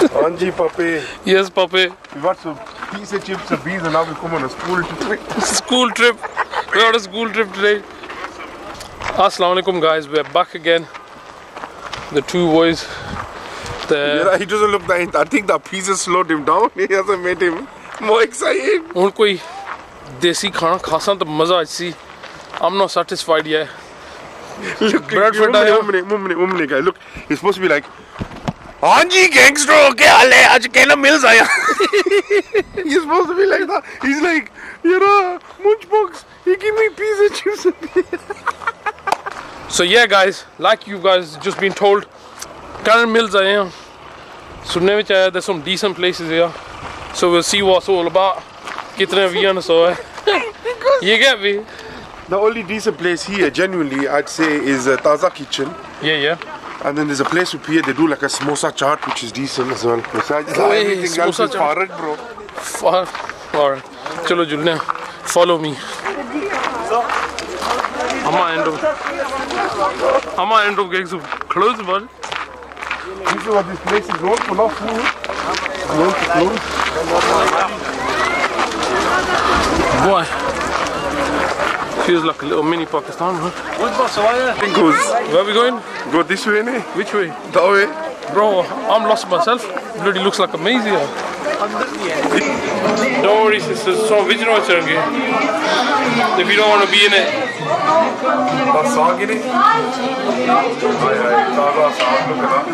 Anji Pape. Yes, Pape. We got some pizza chips and beans and now we come on a school trip. school trip. We're on a school trip today. Assalamu alaikum guys, we're back again. The two boys. The yeah, he doesn't look that I think the pizza slowed him down. He hasn't made him more excited. उनको ही देसी खाना खासा तो मजा आई सी. I'm not satisfied yet. Look, Bradford, mumne, mumne, mumne guy. Look, he's supposed to be like हाँ जी gangster हो क्या हाल है आज कहना मिल्स आया He's supposed to be like that. He's like, you know, Munchbox, he give me pizza chips so yeah guys, like you guys just been told, Cannon Mills आए हैं सुनने में चाहिए there's some decent places here. So we'll see what's all about. कितने viewers हो You get me? The only decent place here, genuinely, I'd say, is uh, Taza Kitchen. Yeah, yeah. And then there's a place up here, they do like a samosa chart, which is decent as well. Besides oh, hey, everything else is farad, bro. Far, far. Chalo, Julne, follow me. I'm a end up. Amma end up getting some clothes, man. This is what this place is known for, not food. Known for clothes. Boy feels like a little mini Pakistan huh? It goes, where we going go this way, ne? which way That way. Bro, I'm lost myself. Bloody looks like a maze here. Don't worry, sisters. So, which road change? If you don't want to be in it. That's song in it. Aye, aye, Taza song, look at.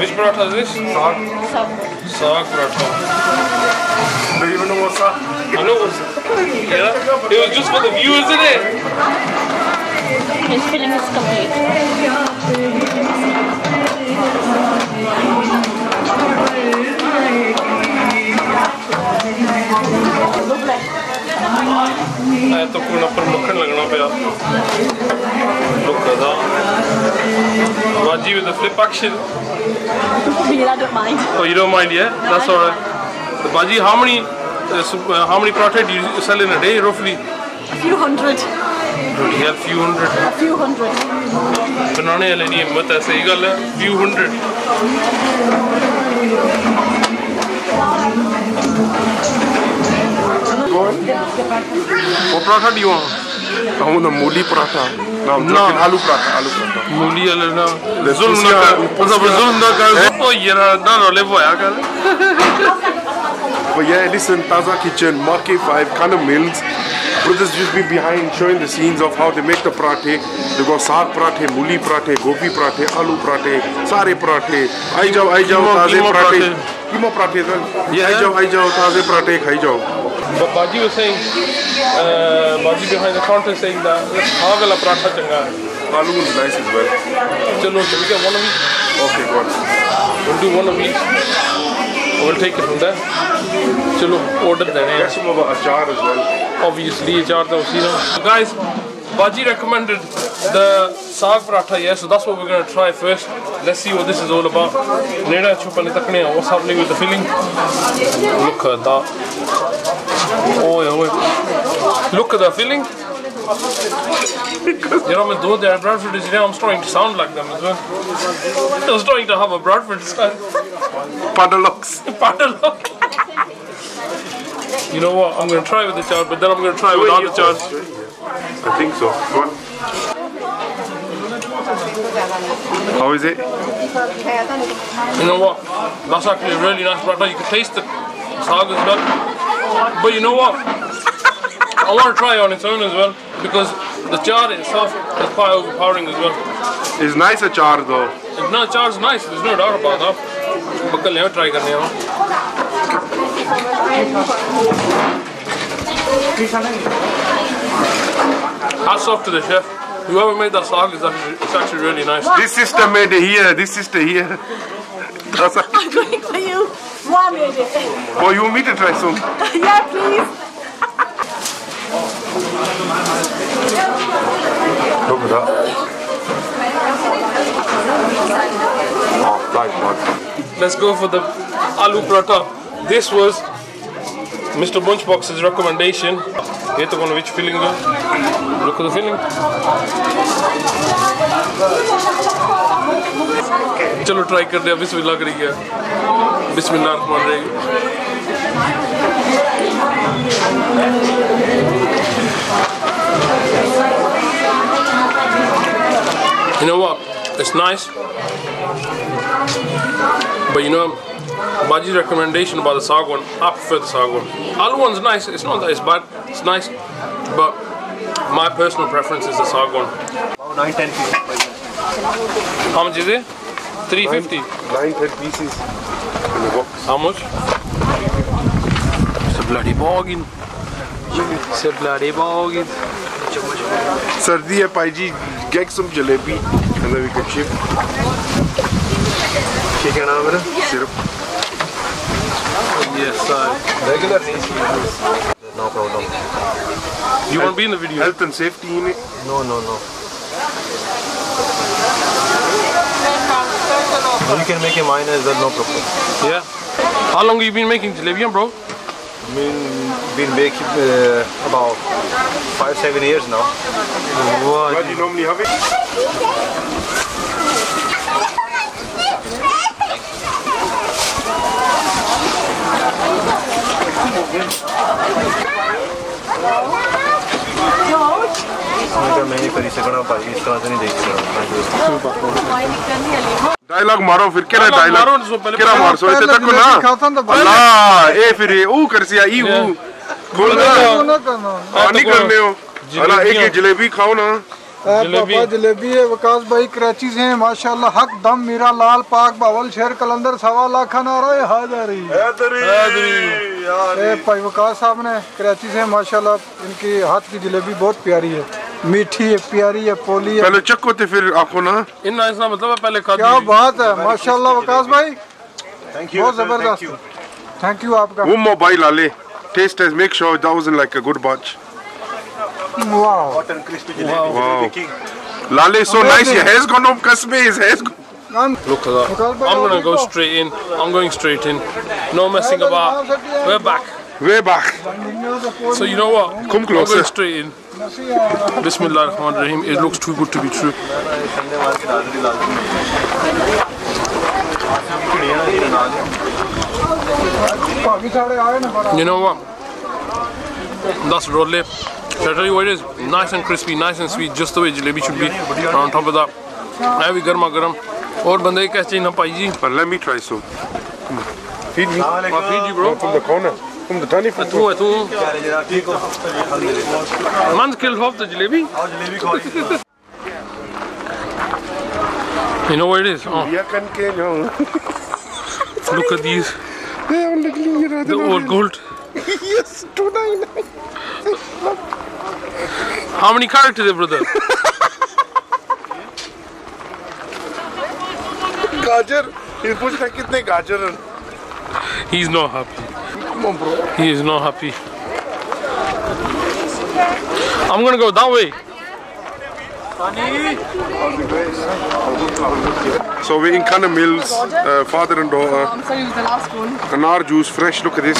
Which paratha is this? Song. Saag paratha. Do you even know what's that? I know what's Yeah? It was just for the viewers, isn't it? His filling is complete. मैं तो कुना प्रमुखन लगना पे लुका था वाजी with flip action तो hero mind है दस और तो बाजी how many how many parathe do you sell in day रफली फ्यू हंड्रेड ਯਾ 200 200 ਬਣਾਉਣੇ ਵਾਲੇ ਨਹੀਂ ਹਿੰਮਤ ਐ ਸਹੀ ਗੱਲ ਐ 200 Go on. what paratha do you want I want a mooli paratha. No, I'm talking No. Aloo paratha, aloo paratha. मूली वाले ना Le जुल्म ना pusia- कर मतलब जुल्म ना कर ओ यार ना रोले वो आया But yeah, listen, Taza Kitchen, Market 5, kind of mills. Brothers just be behind showing the scenes of how they make the parathe. They got saag parathe, muli parathe, gobi parathe, aloo parathe, sare parathe. Ai jao, ai jao, taze parathe. Keema parathe well. Yeah. Ai jao, ai jao, taze parathe, khai jao. But Baji was saying uh, Baji behind the counter saying that let's have a paratha changa hai Aloo is nice as well. चलो shall we get one of each Okay, go on. we'll do one of each we'll take it from there चलो order देने हैं Get some of the achar as well. obviously चार तो उसी ना guys Baji recommended the saag paratha yeah so that's what we're gonna try first let's see what this is all about neda chupane takne what's happening with the filling look at that oh yeah look at the filling you know, though they're Bradford is I'm starting to sound like them as well. I'm starting to have a Bradford style. Padaloks. Padalock. You know what? I'm gonna try with the chart, but then I'm gonna try without the chart. I think so. Go on. How is it? You know what? That's actually a really nice paratha. You can taste the saag as well. But you know what? I want to try on its own as well because the char itself is quite overpowering as well. It's nice a char though. No, char is nice. There's no doubt about that. But I'll try it Hats off to the chef. Whoever made that sag is actually, it's actually really nice. This sister made it here. This sister here. I'm going for you. One minute. Oh, you will meet it very soon? yeah, please. Look at that. Oh, nice one. Let's go for the aloo prata. This was Mr. Munchbox's recommendation. Je weet gewoon which feeling wil. Look at the filling. चलो try कर दिया बिस्मिल्लाह करिए बिस्मिल्लाह रहमान रहीम You know what? It's nice. But you know, Baji's recommendation about the Sagwan, I prefer the Sagwan. Other one's nice. It's not that it's bad. It's nice. But my personal preference is the Sagwan. About 9 10 pieces. How much is it? 350. Nine, ten pieces in the box. How much? It's a bloody bargain. It's a bloody bargain. सर्दी है पाई जी get some jalebi and then we can ship ठीक है ना मेरा syrup. Yes, sir. Regular नहीं No problem. You want to be in the video? Health and safety in it. No, no, no. You can make a mine as well, no problem. Yeah. How long have you been making jalebiyan, bro? I mean, been making uh, about five, seven years now. Where do you normally have it? इसमें क्या मैं नहीं कर सकना भाई इस तरह से नहीं देख सकता डायलॉग मारो फिर केरा डायलॉग मारो, सो पहले- केरा मार? सो इतने तक जलेबी ना? हूँ तो अल्लाह ए फिर ये ऊ कर सिया ई. ऊ। बोल ना। क्यों ना। हाँ नहीं करने हो। अल्लाह एक जलेबी खाओ ना। जलेबी। पापा जलेबी है वकास भाई कराची से हैं माशाल्लाह हक दम मीरा लाल पाक बावल शहर कलंदर सवा लाख नारा ये हाजारी। ए भाई वकास साहब ने कराची से हैं, माशाल्लाह इनकी हाथ की जलेबी बहुत प्यारी है। मीठी है प्यारी है पोली है पहले चक्को थे फिर आंखो ना इतना इसका मतलब है पहले खा क्या दीजिए। बात है माशाल्लाह वकास भाई थैंक बहुत जबरदस्त थैंक यू आपका वो मोबाइल आले test test make sure that wasn't like a good batch वाह Hot and crispy jalebi. Wow. King. Lale is so Amazing. nice your hair's gone up kasme his hair's gone I'm- Look at that. Because by I'm gonna all go people- straight in. I'm going straight in. No messing about. We're back. way back So you know what? Come I'm closer. going straight in. Bismillah ar-Rahman rahim It looks too good to be true. You know what? That's rolle. Should I tell you what it is? Nice and crispy, nice and sweet, just the way jalebi should be. And on top of that, I भी गर्मा गर्म और बंदे कैसे ना भाई जी but let me try some feed me I'll feed you bro from the corner from the 24th. Man's killed the jalebi? you know what it is? Oh. Look at these. They are literally The old gold. yes, 299. How many characters, brother? Gajar. He's how many Gajar He's not happy come on bro He is not happy. I'm gonna go that way. so we're in Cannon Mills uh, father and daughter I'm sorry, it was the last one. anar juice fresh look at this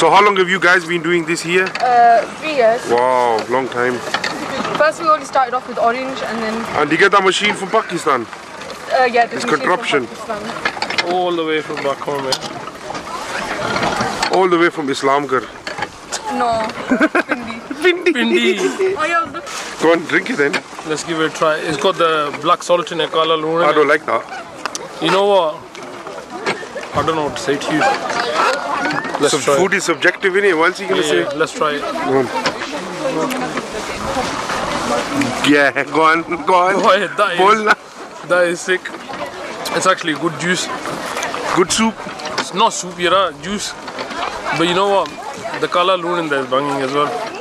so how long have you guys been doing this here Uh, three years. wow long time First, we only started off with orange, and then and you get that machine from Pakistan uh, yeah, the It's machine from contraption. Pakistan. All the way from back home, man. all the way from Islamgarh No, Pindi. Pindi. Oh yeah, go on drink it then Let's give it a try. It's got the black salt in it, kala loon I don't like that You know what? I don't know what to say to you. Let's so try. food is subjective in it what's he gonna Yeah, yeah, let's try it. go on yeah go on go on Boy, that Bol is, na. that is sick. It's actually good juice. Good soup It's not soup, you know, juice. But you know what? The kala loon in there is banging as well.